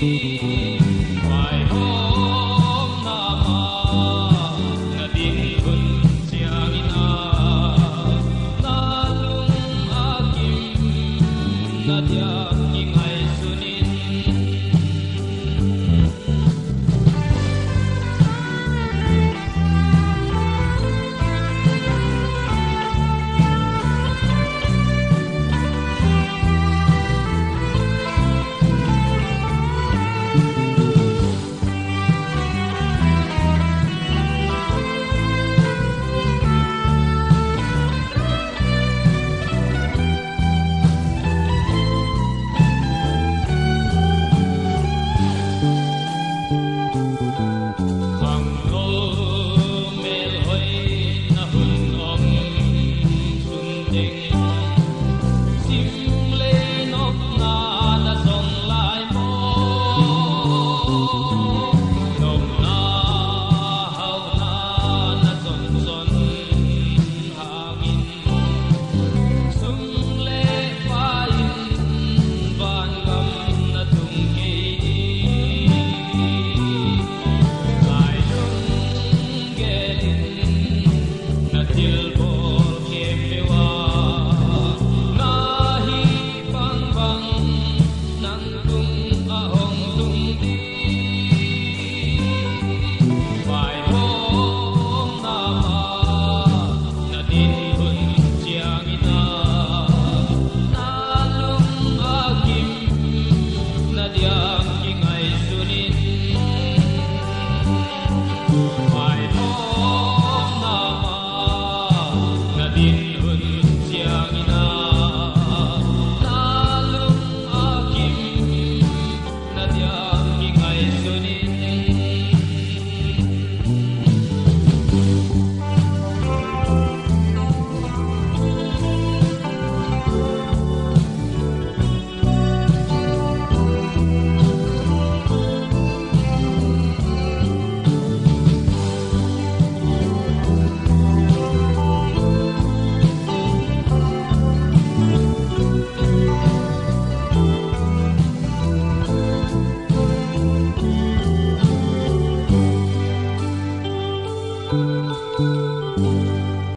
Nadia